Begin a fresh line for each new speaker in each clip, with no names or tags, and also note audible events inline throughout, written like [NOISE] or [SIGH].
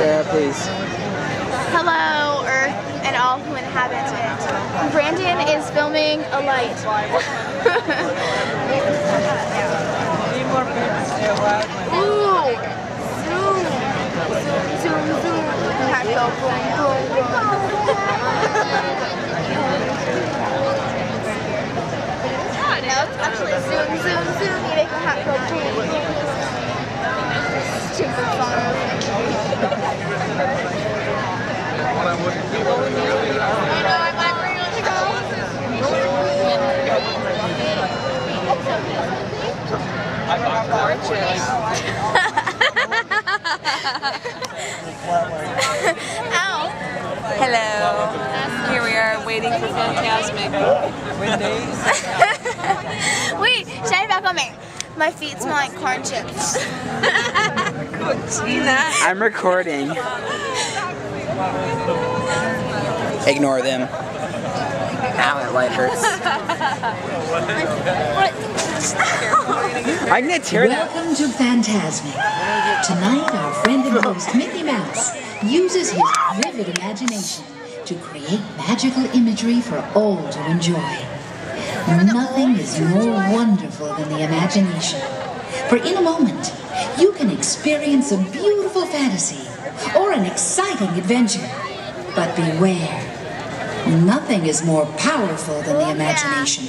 Sarah, please.
Hello, Earth, and all who inhabit it. Brandon is filming a light. [LAUGHS] Ow.
Hello. Here we are waiting for Fantasmic. [LAUGHS]
Wait, should I back on me? My feet smell like corn chips.
I'm recording. Ignore them. Ow, that light hurts. I'm gonna tear that.
Welcome to Fantasmic. Tonight, our friend and host Mickey Mouse uses his vivid imagination to create magical imagery for all to enjoy. Nothing is more wonderful than the imagination. For in a moment, you can experience a beautiful fantasy or an exciting adventure. But beware, nothing is more powerful than the oh, imagination.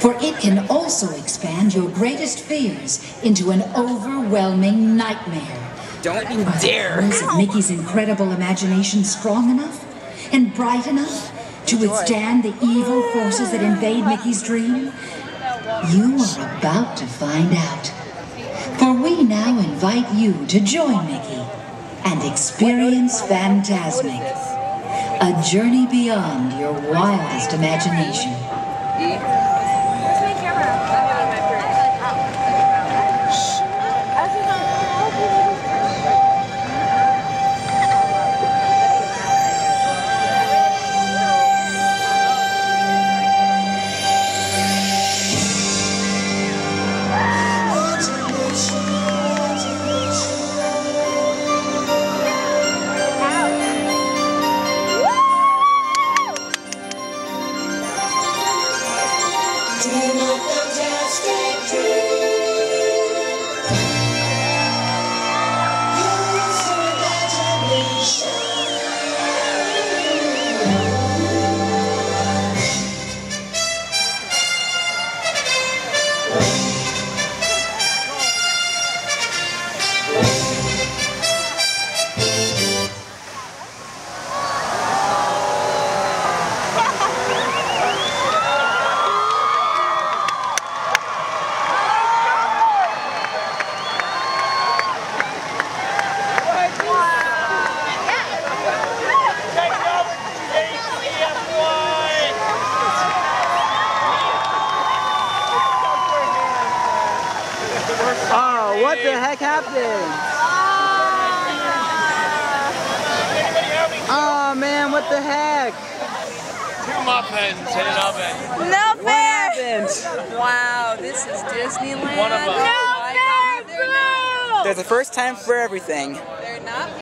For it can also expand your greatest fears into an overwhelming nightmare.
Don't you dare.
Was Mickey's incredible imagination strong enough and bright enough to withstand the evil forces that invade Mickey's dream? You are about to find out. For we now invite you to join Mickey and experience Fantasmic, a journey beyond your wildest imagination.
What the heck happened? Ah. Oh man, what the heck?
Two muffins in an oven.
No
What
fair!
happened?
Wow, this is Disneyland.
One of them.
Oh my God,
No fair!
they're not,
There's a first time for everything.
they're not